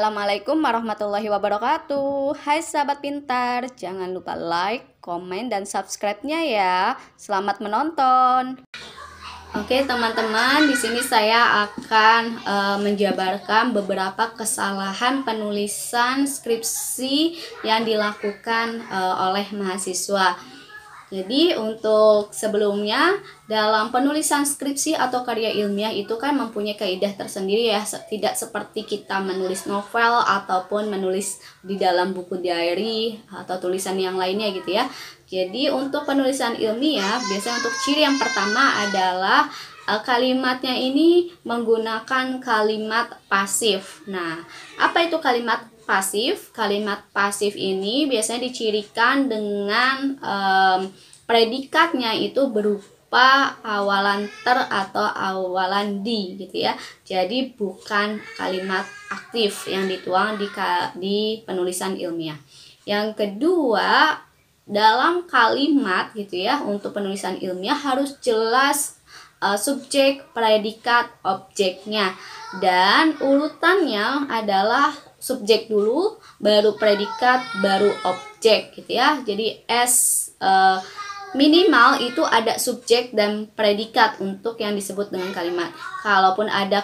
Assalamualaikum warahmatullahi wabarakatuh. Hai sahabat pintar Jangan lupa like, komen, dan subscribe-nya ya. Selamat menonton. Oke teman-teman di sini saya akan uh, menjabarkan beberapa kesalahan penulisan skripsi yang dilakukan uh, oleh mahasiswa jadi untuk sebelumnya dalam penulisan skripsi atau karya ilmiah itu kan mempunyai kaidah tersendiri ya, tidak seperti kita menulis novel ataupun menulis di dalam buku diary atau tulisan yang lainnya gitu ya. Jadi untuk penulisan ilmiah biasanya untuk ciri yang pertama adalah e, kalimatnya ini menggunakan kalimat pasif. Nah, apa itu kalimat pasif. Kalimat pasif ini biasanya dicirikan dengan um, predikatnya itu berupa awalan ter atau awalan di gitu ya. Jadi bukan kalimat aktif yang dituang di di penulisan ilmiah. Yang kedua, dalam kalimat gitu ya untuk penulisan ilmiah harus jelas uh, subjek, predikat, objeknya dan urutannya adalah subjek dulu, baru predikat, baru objek gitu ya. Jadi S uh, minimal itu ada subjek dan predikat untuk yang disebut dengan kalimat. Kalaupun ada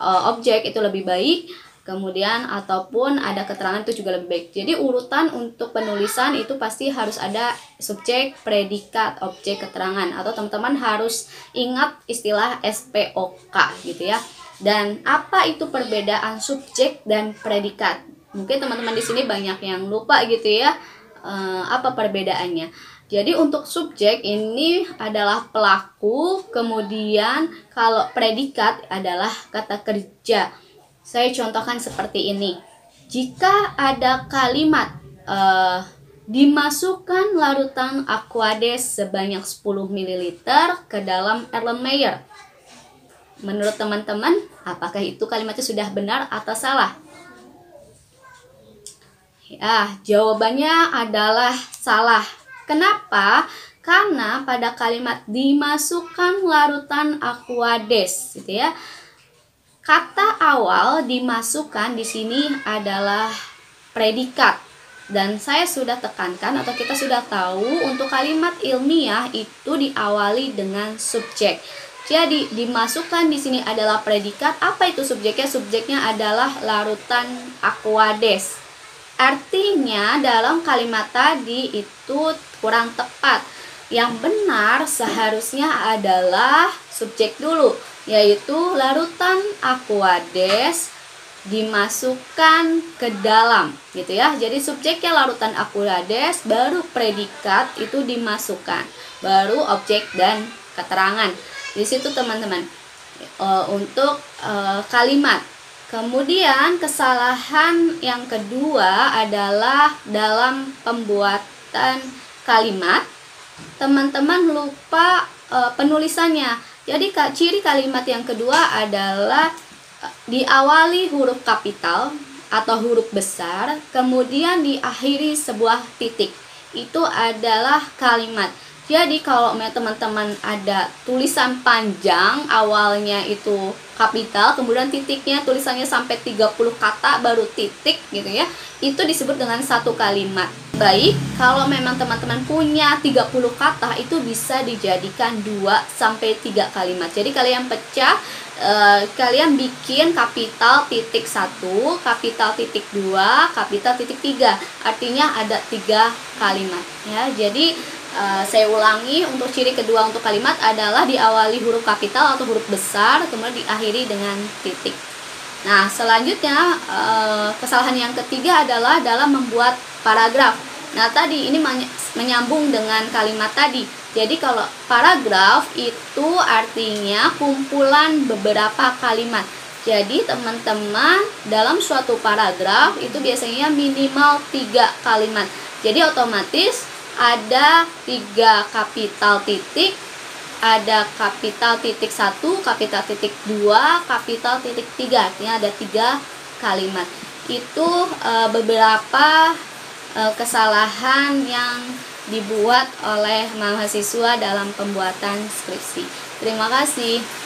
uh, objek itu lebih baik, kemudian ataupun ada keterangan itu juga lebih baik. Jadi urutan untuk penulisan itu pasti harus ada subjek, predikat, objek, keterangan atau teman-teman harus ingat istilah SPOK gitu ya. Dan apa itu perbedaan subjek dan predikat? Mungkin teman-teman di sini banyak yang lupa gitu ya. Uh, apa perbedaannya? Jadi untuk subjek ini adalah pelaku, kemudian kalau predikat adalah kata kerja. Saya contohkan seperti ini. Jika ada kalimat uh, dimasukkan larutan aquades sebanyak 10 ml ke dalam Erlenmeyer Menurut teman-teman, apakah itu kalimatnya sudah benar atau salah? Ya, jawabannya adalah salah. Kenapa? Karena pada kalimat dimasukkan larutan aquades, gitu ya. Kata awal dimasukkan di sini adalah predikat dan saya sudah tekankan atau kita sudah tahu untuk kalimat ilmiah itu diawali dengan subjek. Jadi dimasukkan di sini adalah predikat. Apa itu subjeknya? Subjeknya adalah larutan aquades. Artinya dalam kalimat tadi itu kurang tepat. Yang benar seharusnya adalah subjek dulu, yaitu larutan aquades dimasukkan ke dalam gitu ya. Jadi subjeknya larutan aquades baru predikat itu dimasukkan, baru objek dan keterangan. Di situ teman-teman uh, untuk uh, kalimat. Kemudian kesalahan yang kedua adalah dalam pembuatan kalimat teman-teman lupa uh, penulisannya. Jadi ciri kalimat yang kedua adalah diawali huruf kapital atau huruf besar, kemudian diakhiri sebuah titik. Itu adalah kalimat. Jadi kalau teman-teman ada tulisan panjang awalnya itu kapital kemudian titiknya tulisannya sampai 30 kata baru titik gitu ya itu disebut dengan satu kalimat baik kalau memang teman-teman punya 30 kata itu bisa dijadikan 2 sampai 3 kalimat. Jadi kalian pecah eh, kalian bikin kapital titik satu kapital titik dua kapital titik tiga. Artinya ada tiga kalimat ya. Jadi Uh, saya ulangi untuk ciri kedua untuk kalimat adalah diawali huruf kapital atau huruf besar kemudian diakhiri dengan titik. Nah, selanjutnya uh, kesalahan yang ketiga adalah dalam membuat paragraf. Nah, tadi ini menyambung dengan kalimat tadi. Jadi kalau paragraf itu artinya kumpulan beberapa kalimat. Jadi teman-teman dalam suatu paragraf itu biasanya minimal tiga kalimat. Jadi otomatis ada tiga kapital titik ada kapital titik satu, kapital titik dua, kapital titik tiga. Artinya ada tiga kalimat. Itu e, beberapa e, kesalahan yang dibuat oleh mahasiswa dalam pembuatan skripsi. Terima kasih.